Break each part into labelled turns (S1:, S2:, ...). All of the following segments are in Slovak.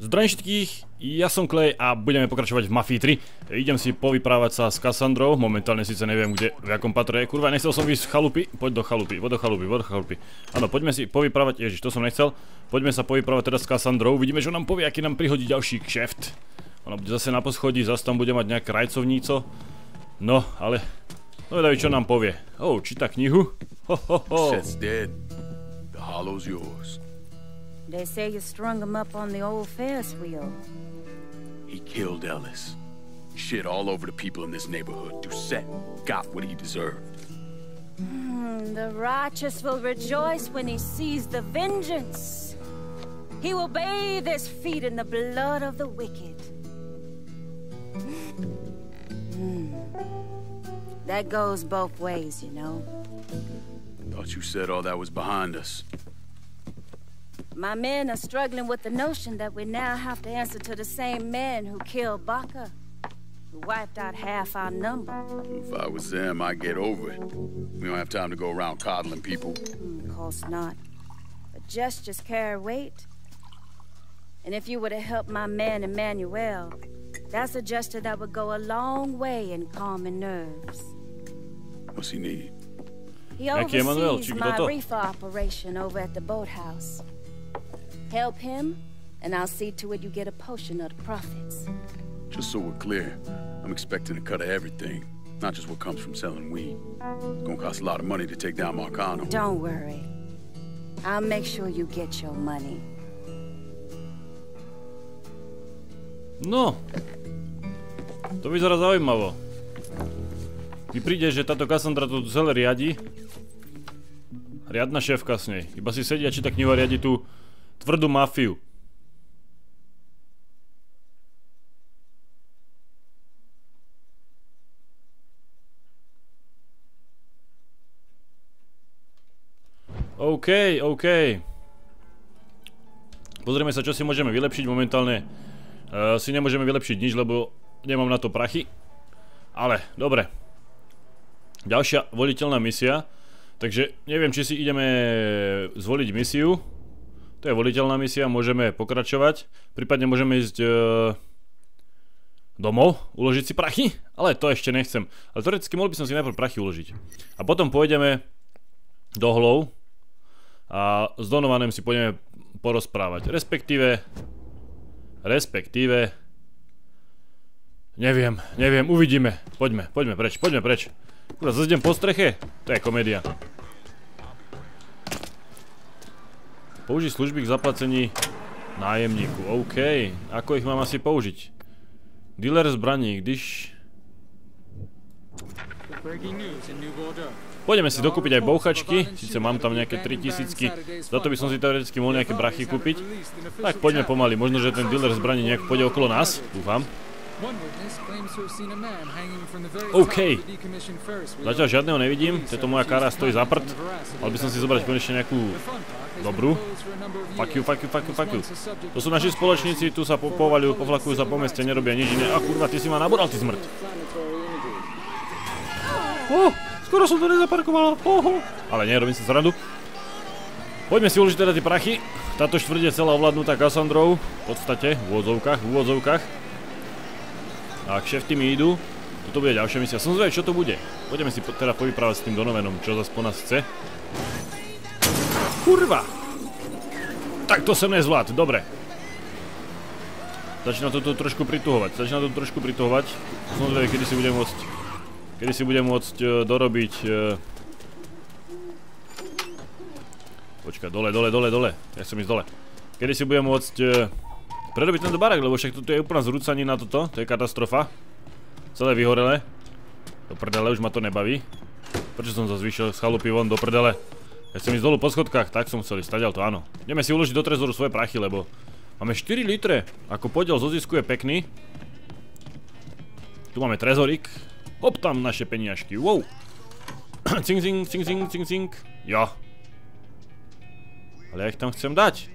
S1: Zdravím všetkých, ja som Clay a budeme pokračovať v Mafii 3. Idem si povyprávať sa s Cassandrou, momentálne síce neviem kde, v jakom patre je. Kurva, nechcel som ísť z chalupy, poď do chalupy, poď do chalupy, poď do chalupy. Áno, poďme si povyprávať, ježiš, to som nechcel. Poďme sa povyprávať teraz s Cassandrou, vidíme, že nám povie, aký nám prihodí ďalší kšeft. Ona bude zase na poschodí, zase tam bude mať nejaké rajcovníco. No, ale... No vedaví, čo nám povie. Oh, číta knihu. Ho, ho, ho.
S2: They say you strung him up on the old Ferris wheel.
S3: He killed Ellis. Shit all over the people in this neighborhood. Doucette got what he deserved.
S2: Hmm, the righteous will rejoice when he sees the vengeance. He will bathe his feet in the blood of the wicked. Hmm. That goes both ways, you know.
S3: Thought you said all that was behind us.
S2: My men are struggling with the notion that we now have to answer to the same men who killed Baka, who wiped out half our number.
S3: If I was them, I'd get over it. We don't have time to go around coddling people.
S2: Hmm, of course not. But gestures carry weight. And if you were to help my man Emmanuel, that's a gesture that would go a long way in calming nerves.
S3: What's he need?
S2: He
S1: Jaki Emanuel?
S2: oversees my
S1: to?
S2: reefer operation over at the boathouse. Help him, and I'll see to it you get a portion of the profits.
S3: Just so we're clear, I'm expecting a cut of everything, not just what comes from selling weed. It's gonna cost a lot of money to take down Marcano.
S2: Don't worry. I'll make sure you get your money.
S1: No. To vyzerá zaujímavo. Mi príde, že táto Cassandra to celé riadi. Riadna šéfka s nej. Iba si sedia, číta knihu a riadi tú tvrdú mafiu. OK, OK. Pozrieme sa, čo si môžeme vylepšiť momentálne. Uh, si nemôžeme vylepšiť nič, lebo nemám na to prachy. Ale, dobre. Ďalšia voliteľná misia. Takže neviem, či si ideme zvoliť misiu. To je voliteľná misia, môžeme pokračovať. Prípadne môžeme ísť uh, domov, uložiť si prachy. Ale to ešte nechcem. Ale teoreticky mohol by som si najprv prachy uložiť. A potom pôjdeme do hlov. A s Donovanem si pôjdeme porozprávať. Respektíve Respektíve... Neviem, neviem, uvidíme. Poďme, poďme preč, poďme preč. Kurva, zase idem po streche? To je komédia. Použiť služby k zaplacení nájemníku. OK. Ako ich mám asi použiť? Dealer zbraní, když... Pôjdeme si dokúpiť aj bouchačky, síce mám tam nejaké 3000 za to by som si teoreticky mohol nejaké brachy kúpiť. Tak poďme pomaly, možno že ten dealer zbraní nejak pôjde okolo nás, dúfam. OK. Zatiaľ žiadneho nevidím, tieto moja kara stojí za prd. Mal by som si zobrať konečne nejakú dobrú. Fuck you, fuck you, fuck you, fuck you. To sú naši spoločníci, tu sa po- povaľujú, povlakujú sa po meste, nerobia nič iné. A kurva, ty si ma naboral, ty smrť. Oh, skoro som to nezaparkoval. Oho. Ale nie, robím si srandu. Poďme si uložiť teda tie prachy. Táto štvrť je celá ovládnutá Cassandrou. V podstate, v úvodzovkách, v úvodzovkách. A kšefty mi idú. Toto bude ďalšia misia. Som zvedavý, čo to bude. Poďme si po- teda povyprávať s tým Donovanom, čo zase po nás chce. Kurva! Tak to som nezvlád, dobre. Začína to tu trošku prituhovať, začína to trošku prituhovať. Som zvedavý, kedy si budem môcť, kedy si budem môcť uh, dorobiť... Uh... Počkaj, dole, dole, dole, dole. Ja som ísť dole. Kedy si budem môcť uh, prerobiť tento barak, lebo však toto je úplná zrúcanina toto, to je katastrofa. Celé vyhorele. Do prdele, už ma to nebaví. Prečo som zase vyšiel z chalupy von do prdele? Ja chcem ísť dolu po schodkách, tak som chcel ísť, to áno. Ideme si uložiť do trezoru svoje prachy, lebo máme 4 litre. Ako podiel zo zisku je pekný. Tu máme trezorik. Hop tam naše peniažky, wow. cing, cing, cing, cing, cing, cing. Jo. Ale ja ich tam chcem dať.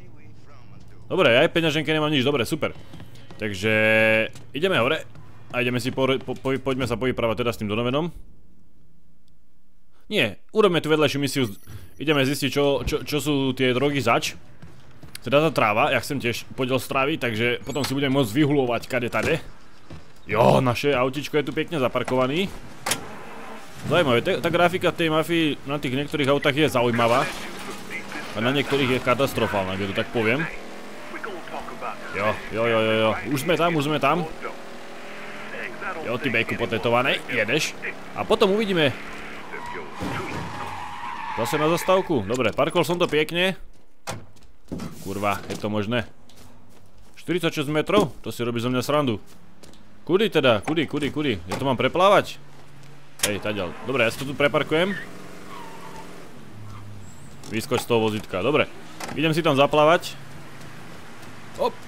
S1: Dobre, aj peňaženke nemám nič, dobre, super. Takže ideme hore a ideme si po, po, po, poďme sa povyprávať teda s tým Donovanom. Nie, urobme tu vedľajšiu misiu. Ideme zistiť, čo, čo, čo sú tie drogy zač. Teda tá tráva, ja chcem tiež podiel strávy, takže potom si budem môcť vyhulovať kade tade. Jo, naše autičko je tu pekne zaparkovaný. Zajímavé, tá grafika tej mafii na tých niektorých autách je zaujímavá. A na niektorých je katastrofálna, keď to tak poviem. Jo, jo, jo, jo, jo. Už sme tam, už sme tam. Jo, ty bejku potetovanej, jedeš. A potom uvidíme. Zase na zastávku. Dobre, parkol som to pekne. Kurva, je to možné. 46 metrov? To si robí zo mňa srandu. Kudy teda? Kudy, kudy, kudy? Ja to mám preplávať? Hej, taďal. Dobre, ja si to tu preparkujem. Vyskoč z toho vozitka. Dobre. Idem si tam zaplávať. Op.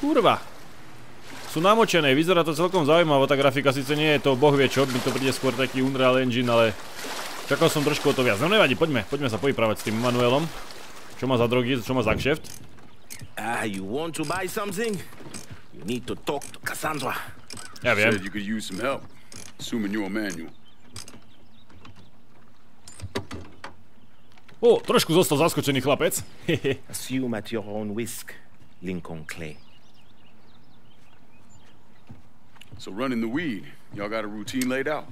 S1: Kurva. Sú namočené, vyzerá to celkom zaujímavo, tá grafika síce nie je to boh vie čo, mi to príde skôr taký Unreal Engine, ale čakal som trošku o to viac. No nevadí, poďme, poďme sa povyprávať s tým Manuelom. Čo má za drogy, čo má za kšeft?
S4: Ah, you want to buy something? You need to talk to Cassandra.
S1: Ja viem.
S3: Said you could use some help. Assuming you're Manuel.
S1: O, trošku zostal zaskočený chlapec.
S4: Assume at your own risk, Lincoln Clay.
S3: So running the weed, y'all got a routine laid out.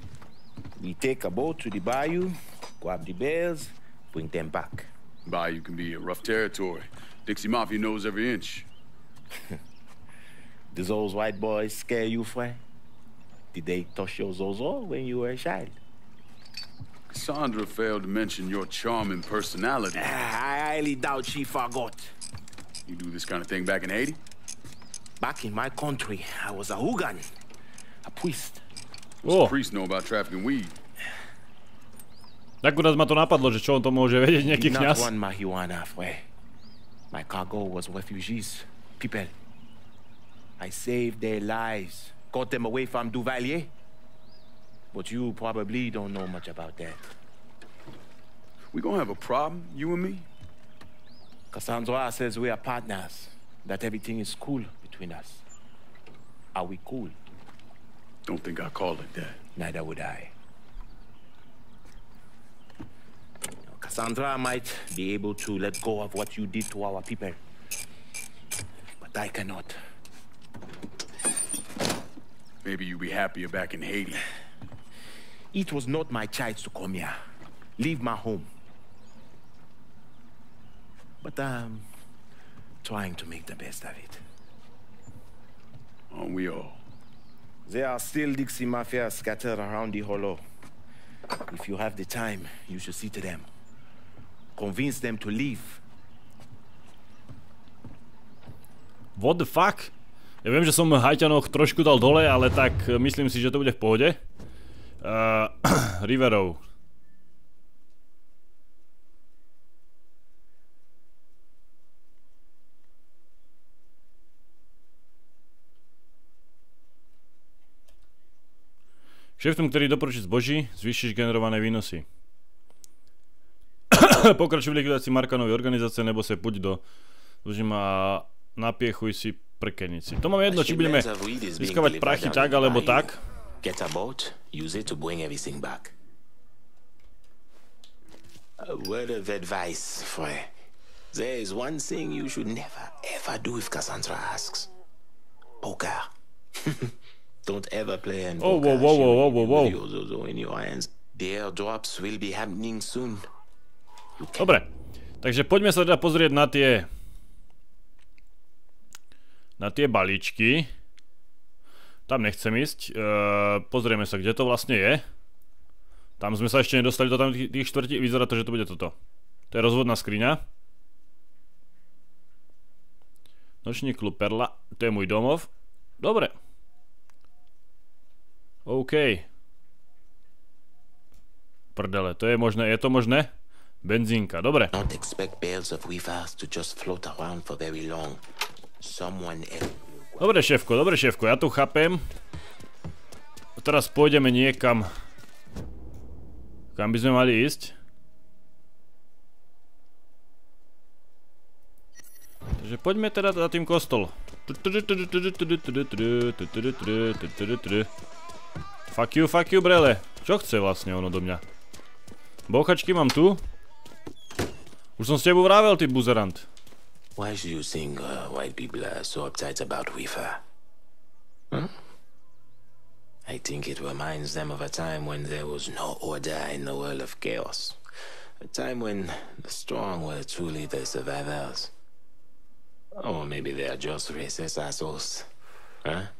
S4: We take a boat to the bayou, grab the bears, bring them back.
S3: Bayou can be a rough territory. Dixie Mafia knows every inch.
S4: Do those white boys scare you, Fred? Did they touch your zozo when you were a child?
S3: Cassandra failed to mention your charming personality.
S4: Ah, I highly doubt she forgot.
S3: You do this kind of thing back in Haiti?
S4: Back in my country, I was a Hugan, a priest.
S1: Oh.
S3: the priest know about trafficking weed?
S1: Akurát ma to napadlo, že čo on to môže vedieť, nejaký
S4: Did not
S1: kňaz.
S4: run marijuana, Fred. My cargo was refugees, people. I saved their lives, got them away from Duvalier. But you probably don't know much about that.
S3: We gonna have a problem, you and me?
S4: Cassandra says we are partners, that everything is cool between us. Are we cool?
S3: I don't think I call it that.
S4: Neither would I. Cassandra might be able to let go of what you did to our people. But I cannot.
S3: Maybe you'd be happier back in Haiti.
S4: It was not my choice to come here. Leave my home. But I'm trying to make the best of it.
S3: Aren't we all?
S4: There are still Dixie Mafia scattered around the hollow. If you have the time, you should see to them. Convince them to leave.
S1: What the fuck? Ja viem, že som hajťanoch trošku dal dole, ale tak e, myslím si, že to bude v pohode. Uh, Riverov. Šeftom, ktorý doporučí zboží, zvýšiš generované výnosy. Pokračuj v likvidácii Markanovej organizácie, nebo se puď do zbožím a napiechuj si prkenici. To máme jedno, či budeme získavať prachy tak, alebo tak.
S5: Get a boat, use it to bring everything back. A word of advice, Frey. There is one thing you should never, ever do if Cassandra asks. Poker. Don't ever play an
S1: Oh, whoa, whoa, whoa, whoa, whoa,
S5: zozo in your hands. The airdrops will be happening soon.
S1: Dobre, takže poďme sa teda pozrieť na tie na tie balíčky. Tam nechcem ísť. Uh, pozrieme sa, kde to vlastne je. Tam sme sa ešte nedostali do tam tých, tých štvrtí. Vyzerá to, že to bude toto. To je rozvodná skriňa. Nočný klub Perla. To je môj domov. Dobre. OK. Prdele, to je možné, je to možné? Benzínka, dobre.
S5: Don't expect bales of weavers to just float around for very long. Someone else.
S1: Dobre, šéfko, dobre, šéfko, ja tu chápem. Teraz pôjdeme niekam. Kam by sme mali ísť? Takže poďme teda za tým kostol. Fuck you, fuck you, brele. Čo chce vlastne ono do mňa? Bouchačky mám tu. Už som s tebou vravel, ty buzerant.
S4: Why should you think uh, white people are so uptight about Weaver? Huh? I think it reminds them of a time when there was no order in the world of chaos. A time when the strong were truly the survivors. Or maybe they are just racist assholes. Huh?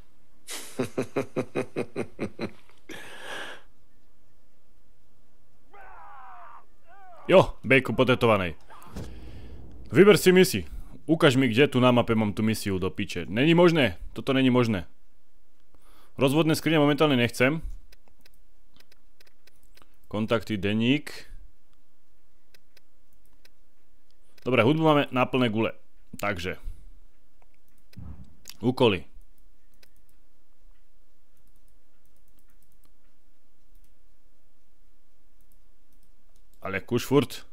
S1: Jo, bejku potetovanej. Vyber si misi. Ukáž mi, kde tu na mape mám tú misiu do piče. Není možné. Toto není možné. Rozvodné skrine momentálne nechcem. Kontakty, denník. Dobre, hudbu máme na plné gule. Takže. Úkoly. Ale kuš furt.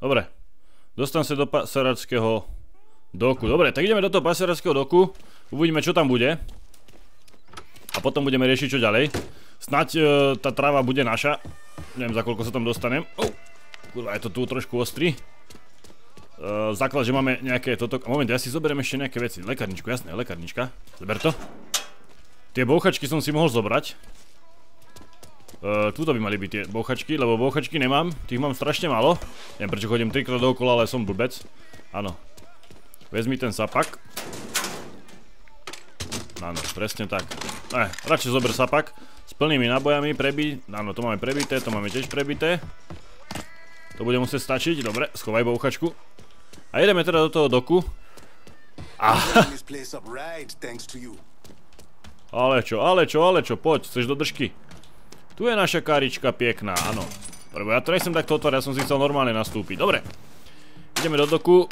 S1: Dobre. Dostan sa do paseráckého doku. Dobre, tak ideme do toho paseráckého doku. Uvidíme, čo tam bude. A potom budeme riešiť, čo ďalej. Snaď e, tá tráva bude naša. Neviem, za koľko sa tam dostanem. Oh, kurva, je to tu trošku ostrý. E, základ, že máme nejaké toto... Moment, ja si zoberiem ešte nejaké veci. Lekárničku, jasné, lekárnička. Zober to. Tie bouchačky som si mohol zobrať. Uh, tuto by mali byť tie bouchačky, lebo bouchačky nemám, tých mám strašne málo. Neviem prečo chodím trikrát dookola, ale som blbec. Áno. Vezmi ten sapak. Áno, presne tak. Eh, radšej zober sapak. S plnými nábojami, prebi... Áno, to máme prebité, to máme tiež prebité. To bude musieť stačiť, dobre, schovaj bouchačku. A jedeme teda do toho doku. Aha. Ale čo, ale čo, ale čo, poď, chceš do držky. Tu je naša karička pekná, áno. Prebo ja to nechcem takto otvárať, ja som si chcel normálne nastúpiť. Dobre. Ideme do doku.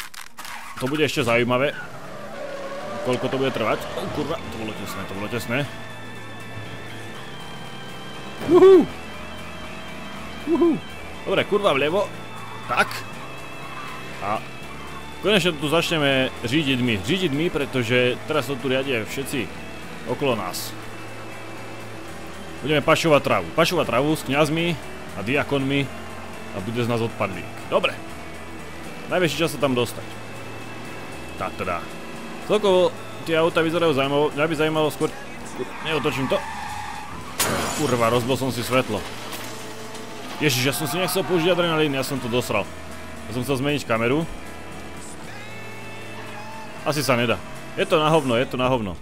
S1: To bude ešte zaujímavé. Koľko to bude trvať. Oh, kurva, to bolo tesné, to bolo tesné. Uhú. Uhú. Dobre, kurva vlevo. Tak. A konečne tu začneme řídiť my. Řídiť my, pretože teraz to tu riadia všetci okolo nás. Budeme pašovať trávu. Pašovať trávu s kňazmi a diakonmi a bude z nás odpadlík. Dobre. Najväčší čas sa tam dostať. Tak teda. Celkovo tie auta vyzerajú zaujímavo. Mňa by zaujímalo skôr... Neotočím to. Kurva, rozbil som si svetlo. Ježiš, ja som si nechcel použiť adrenalín, ja som to dosral. Ja som chcel zmeniť kameru. Asi sa nedá. Je to na hovno, je to na hovno.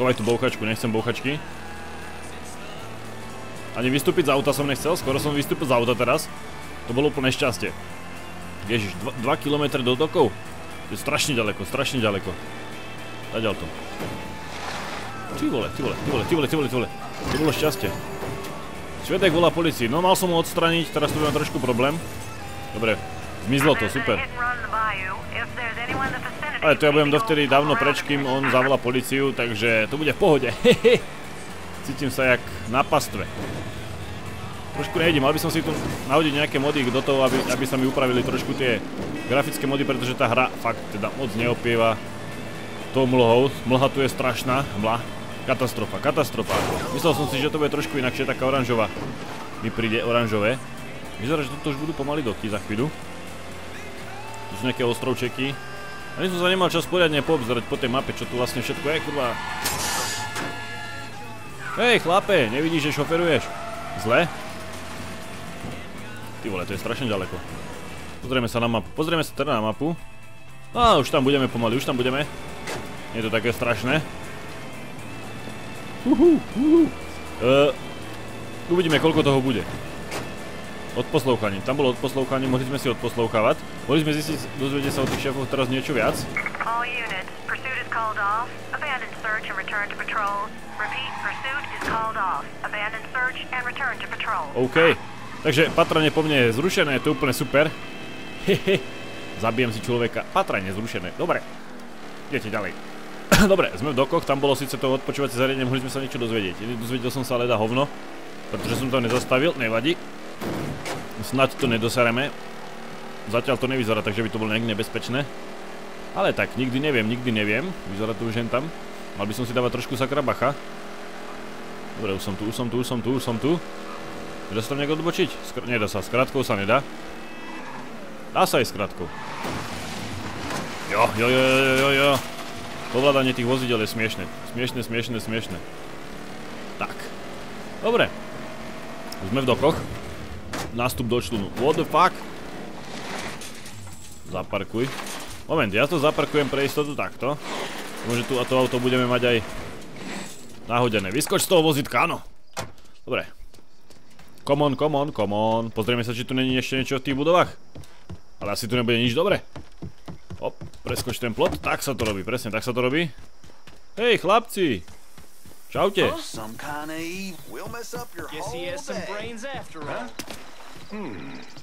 S1: Schovaj tú bouchačku, nechcem bouchačky. Ani vystúpiť z auta som nechcel, skoro som vystúpil z auta teraz. To bolo úplne šťastie. Ježiš, 2 km do tokov? To je strašne ďaleko, strašne ďaleko. Zaďal to. Ty vole, ty vole, ty vole, ty vole, ty vole, ty vole. To bolo šťastie. Svedek volá policii. No mal som ho odstraniť, teraz tu mám trošku problém. Dobre, zmizlo to, super. Ale to ja budem dovtedy dávno preč, kým on zavolá policiu, takže to bude v pohode. Cítim sa jak na pastve. Trošku nejdem, mal by som si tu nahodiť nejaké mody do toho, aby, aby sa mi upravili trošku tie grafické mody, pretože tá hra fakt teda moc neopieva tou mlhou. Mlha tu je strašná, mla. Katastrofa, katastrofa. Myslel som si, že to bude trošku inakšie, taká oranžová. Mi príde oranžové. Vyzerá, že toto už budú pomaly doky za chvíľu. Tu sú nejaké ostrovčeky. Ani som sa nemal čas poriadne poobzerať po tej mape, čo tu vlastne všetko je, kurva. Hej, chlape, nevidíš, že šoferuješ? Zle? Ty vole, to je strašne ďaleko. Pozrieme sa na mapu. Pozrieme sa teda na mapu. Á, už tam budeme pomaly, už tam budeme. Nie je to také strašné. Uhu, uhu. Uh, uvidíme, koľko toho bude. Odposlouchanie. Tam bolo odposlouchanie, mohli sme si odposlouchávať. Mohli sme zistiť, dozvedieť sa od tých šéfov teraz niečo viac. All units, pursuit is called off. Abandon search and return to patrol. Repeat, pursuit is called off. Abandon search and return to patrol. OK. Takže patranie po mne je zrušené, je to úplne super. Hehe. Zabijem si človeka. Patranie zrušené. Dobre. Idete ďalej. Dobre, sme v dokoch, tam bolo síce to odpočúvacie zariadenie, mohli sme sa niečo dozvedieť. Dozvedel som sa ale da hovno, pretože som to nezastavil, nevadí. Snaď to nedosareme. Zatiaľ to nevyzerá, takže by to bolo nejak nebezpečné. Ale tak, nikdy neviem, nikdy neviem. Vyzerá to už jen tam. Mal by som si dávať trošku sakra bacha. Dobre, už som tu, už som tu, už som tu, už som tu. Nedá sa tam nejak odbočiť? Skr nedá sa, s sa nedá. Dá sa aj s. Jo, jo, jo, jo, jo, jo. Ovládanie tých vozidel je smiešne. Smiešne, smiešne, smiešne. Tak. Dobre. Sme v dokoch. Nástup do člunu. What the fuck? Zaparkuj. Moment, ja to zaparkujem pre istotu takto. Môže tu a to auto budeme mať aj nahodené. Vyskoč z toho vozitka, áno. Dobre. Come on, come on, come on. Pozrieme sa, či tu není ešte niečo v tých budovách. Ale asi tu nebude nič dobre. Hop, preskoč ten plot. Tak sa to robí, presne tak sa to robí. Hej, chlapci. Čaute.
S6: Some kind of eve will mess up your
S7: Guess he
S6: whole
S7: has some
S6: day.
S7: brains after all.
S6: What,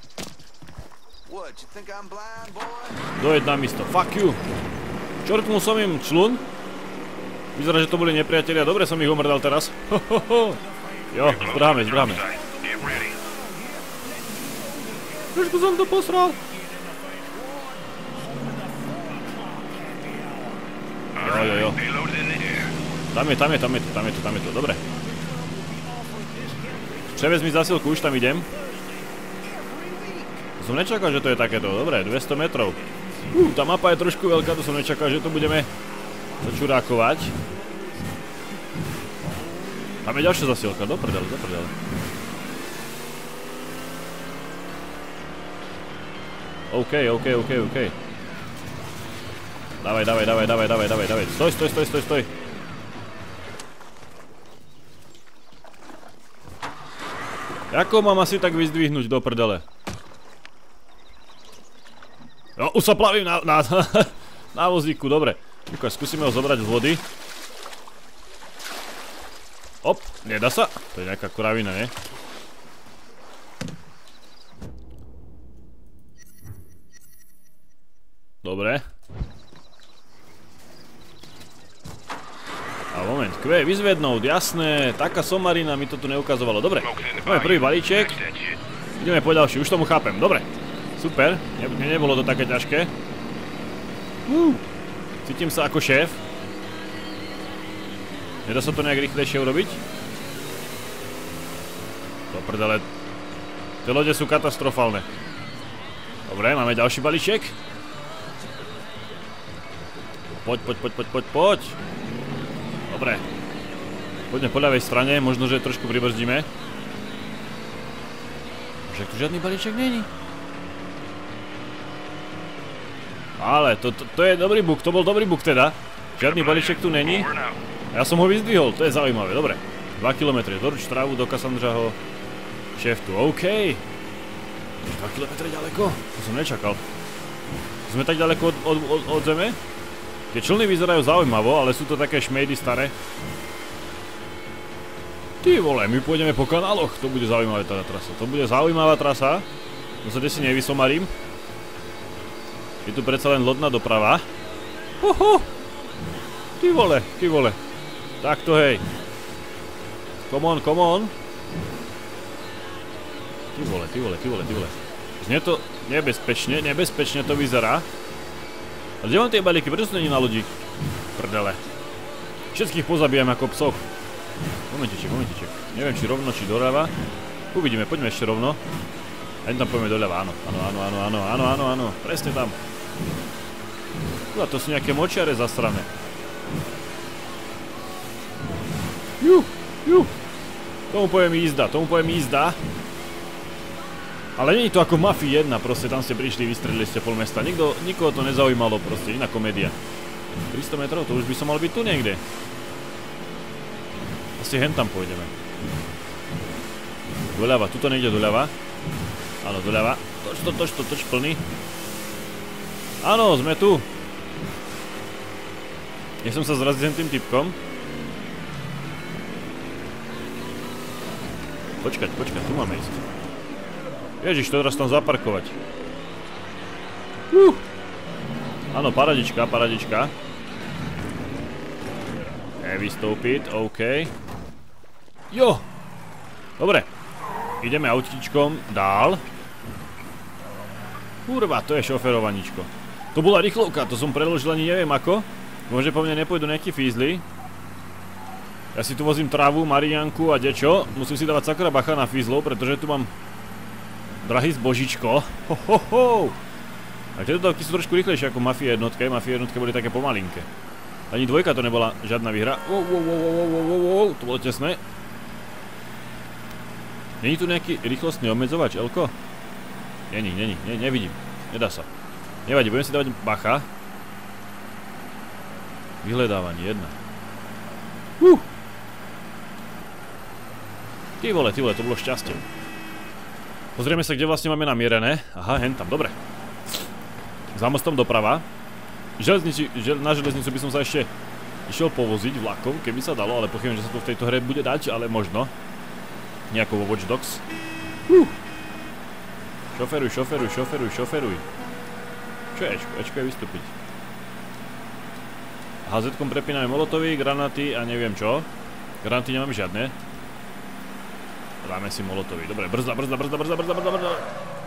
S6: you think I'm blind, boy?
S1: Dojed na místo. Fuck you. Čortnul som im člun. Vyzerá, že to boli nepriatelia. Dobre som ich omrdal teraz. Jo, zbráme, zbráme. Trošku som to posral. Jo, jo, jo. Tam je, tam je, tam je to, tam je to, tam je to. Dobre. Převez mi zasilku, už tam idem. Som nečakal, že to je takéto. Dobre, 200 metrov. Uh, tá mapa je trošku veľká, to som nečakal, že to budeme začurákovať. Tam je ďalšia zasielka, do prdele, do prdele. OK, OK, OK, OK. Dávaj, dávaj, dávaj, dávaj, dávaj, dávaj, dávaj. Stoj, stoj, stoj, stoj, stoj. Ako mám asi tak vyzdvihnúť do prdele? No, už sa plavím na, na, na vozíku, dobre. Ukáž, skúsime ho zobrať z vody. Op, nedá sa. To je nejaká koravina, nie? Dobre. A moment, kve, vyzvednúť, jasné, taká somarina mi to tu neukazovalo. Dobre, máme prvý balíček. Ideme po ďalší, už tomu chápem, dobre. Super, ne, ne, nebolo to také ťažké. Uh, cítim sa ako šéf. Nedá sa to nejak rýchlejšie urobiť? Do prdele. Tie lode sú katastrofálne. Dobre, máme ďalší balíček. Poď, poď, poď, poď, poď, poď. Dobre. Poďme po ľavej strane, možno, že trošku pribrzdíme. Však tu žiadny balíček není. Ale to, to, to je dobrý buk, to bol dobrý buk teda. Žiadny balíček tu není. Ja som ho vyzdvihol, to je zaujímavé, dobre. 2 km, doruč trávu do Kassandraho šeftu, OK. 2 km ďaleko, to som nečakal. Sme tak ďaleko od, od, od, od zeme? Tie člny vyzerajú zaujímavo, ale sú to také šmejdy staré. Ty vole, my pôjdeme po kanáloch, to bude zaujímavá tá trasa. To bude zaujímavá trasa. No sa si nevysomarím. Je tu predsa len lodná doprava. Hoho! Ty vole, ty vole. Takto hej. Come on, come on. Ty vole, ty vole, ty vole, ty vole. Znie to nebezpečne, nebezpečne to vyzerá. A kde mám tie balíky? Prečo sú není na lodi? Prdele. Všetkých pozabijem ako psov. Momentiček, momentiček. Neviem, či rovno, či doľava. Uvidíme, poďme ešte rovno. A tam poďme doľava. Áno, áno, áno, áno, áno, áno, áno. Presne tam. No a to sú nejaké močiare zasrané. Juh, juh. Tomu poviem jízda, tomu poviem jízda. Ale nie je to ako v Mafii 1, proste tam ste prišli, vystredili ste pol mesta. Nikto, nikoho to nezaujímalo proste, iná komédia. 300 metrov, to už by som mal byť tu niekde. Asi hen tam pôjdeme. Doľava, tuto nejde doľava. Áno, doľava. Toč to, toč to, toč plný. Áno, sme tu. Nech som sa zrazil tým typkom. Počkať, počkať, tu máme ísť. Ježiš, to teraz tam zaparkovať. Uh. Áno, paradička, paradička. Nevystúpiť, OK. Jo! Dobre. Ideme autičkom dál. Kurva, to je šoferovaničko. To bola rýchlovka, to som preložil ani neviem ako. Môže po mne nepôjdu nejakí fízli. Ja si tu vozím trávu, Marianku a dečo. Musím si dávať sakra bacha na fízlov, pretože tu mám drahý zbožičko. Ho. A tieto dávky sú trošku rýchlejšie ako Mafia jednotke. Mafia jednotke boli také pomalinké. Ani dvojka to nebola žiadna výhra. Wow, wow, wow, wow, wow, wow, to bolo tesné. Není tu nejaký rýchlostný obmedzovač, Elko? Není, není, ne, nevidím. Nedá sa. Nevadí, budem si dávať bacha. Vyhľadávanie, jedna. Uh. Ty vole, ty vole, to bolo šťastie. Pozrieme sa, kde vlastne máme namierené. Aha, hen tam, dobre. Za mostom doprava. Železnici, žel, na železnicu by som sa ešte išiel povoziť vlakom, keby sa dalo, ale pochybujem, že sa to v tejto hre bude dať, ale možno. Nejako vo Watch Dogs. Uh. Šoferuj, šoferuj, šoferuj, šoferuj. Čo je Ečko? Ečko je vystúpiť. HZ-kom prepíname molotovy, granaty a neviem čo. Granaty nemám žiadne. Dáme si molotovy. Dobre, brzda, brzda, brzda, brzda, brzda, brzda, brzda.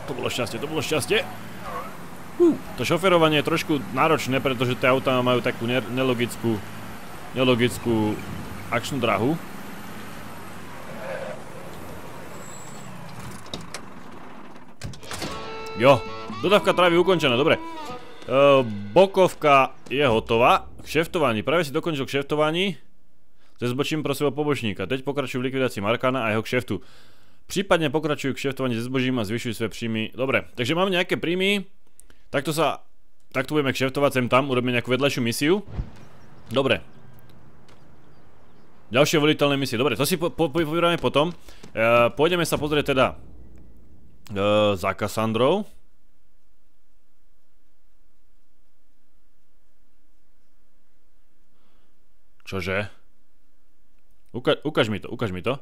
S1: To bolo šťastie, to bolo šťastie. Uh, to šoferovanie je trošku náročné, pretože tie autá majú takú ne nelogickú, nelogickú akčnú drahu. Jo, dodávka trávy ukončená, dobre. Uh, bokovka je hotová. K šeftovaní, práve si dokončil k šeftovaní. Cez zbočím pro svojho pobočníka. Teď pokračujú v likvidácii Markana a jeho kšeftu. Prípadne pokračujú k šeftovaní zbožím a zvyšujú svoje príjmy. Dobre, takže máme nejaké príjmy. Takto sa... Takto budeme kšeftovať sem tam, urobíme nejakú vedľajšiu misiu. Dobre. Ďalšie voliteľné misie. Dobre, to si po, po, pobierame potom. E, pôjdeme sa pozrieť teda e, za Cassandrou. Čože? Uka ukáž mi to, ukáž mi to.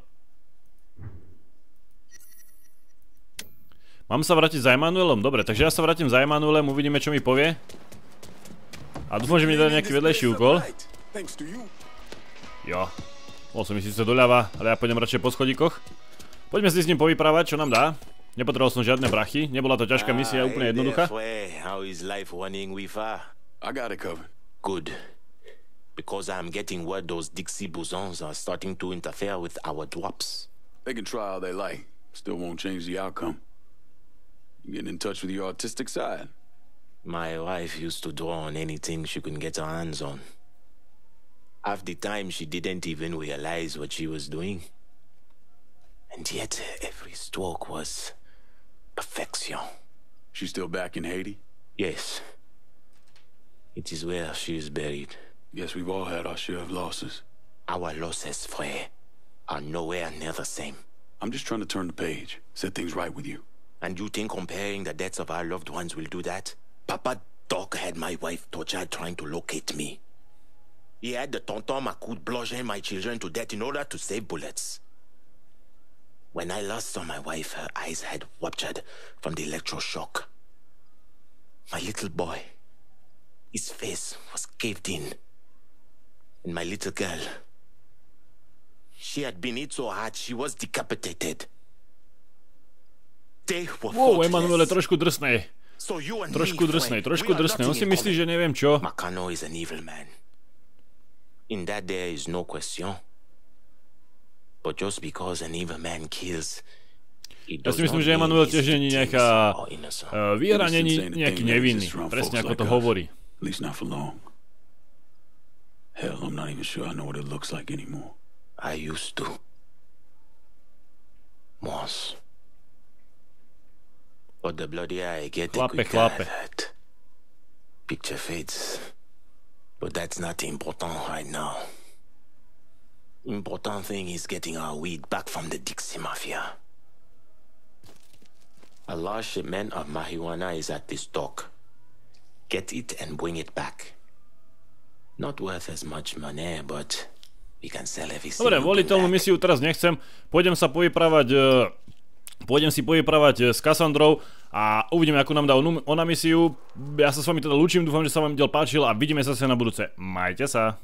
S1: Mám sa vrátiť za Emanuelom? Dobre, takže ja sa vrátim za Emanuelem, uvidíme čo mi povie. A dúfam, že mi dá nejaký vedlejší úkol. Jo. Bol som mi síce doľava, ale ja pôjdem radšej po schodíkoch. Poďme si s ním povyprávať, čo nám dá. Nepotreboval som žiadne brachy, nebola to ťažká misia, úplne jednoduchá.
S3: I got it covered.
S4: Good. Because I'm getting word those Dixie Bouzons are starting to interfere with our drops.
S3: They can try all they like. Still won't change the outcome. You getting in touch with your artistic side?
S4: My wife used to draw on anything she could get her hands on. Half the time, she didn't even realize what she was doing. And yet, every stroke was perfection.
S3: She's still back in Haiti?
S4: Yes. It is where she is buried.
S3: Guess we've all had our share of losses.
S4: Our losses, Frey, are nowhere near the same.
S3: I'm just trying to turn the page, set things right with you.
S4: And you think comparing the deaths of our loved ones will do that? Papa Doc had my wife tortured trying to locate me. He had the Tonton Macoute bludgeon my children to death in order to save bullets. When I last saw my wife, her eyes had ruptured from the electroshock. My little boy, his face was caved in. And my little girl, she had been hit so hard she was decapitated. They were
S1: Wow, Emanuele, trošku drsnej.
S4: So you and
S1: Trošku drsnej, trošku drsnej. On si myslí, že neviem čo.
S4: Makano is an evil man. In that there is no question. But just because an evil man kills, it
S1: Ja si myslím, že Emanuel tiež není nejaká uh, výhra,
S3: Innocence
S1: není nejaký nevinný. Presne ako to hovorí.
S3: At least not for long. Hell, I'm not even sure I know what it looks like anymore.
S4: I used to. Moss. But the bloodier I get, the
S1: Chlape,
S4: quicker
S1: chlape.
S4: that picture fades. But that's not important right now. Important thing is getting our weed back from the Dixie Mafia. A large shipment of marijuana is at this dock. Get it and bring it back. Not worth as much money, but we can sell everything.
S1: Dobre, voliteľnú misiu teraz nechcem. Pôjdem sa povyprávať... Uh, pôjdem si povyprávať uh, s Cassandrou a uvidíme, ako nám dá ona misiu. Ja sa s vami teda lúčim, dúfam, že sa vám diel páčil a vidíme sa na budúce. Majte sa.